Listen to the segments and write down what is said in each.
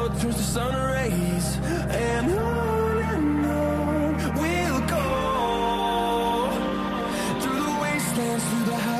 Shadow turns to sun rays. And go through the wastelands, through the highways,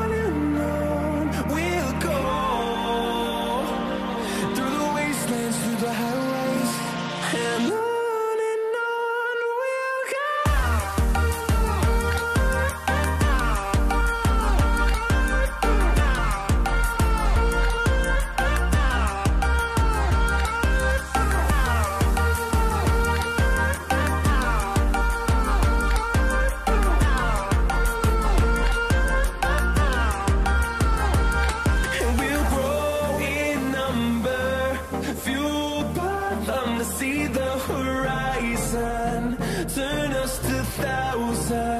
thousand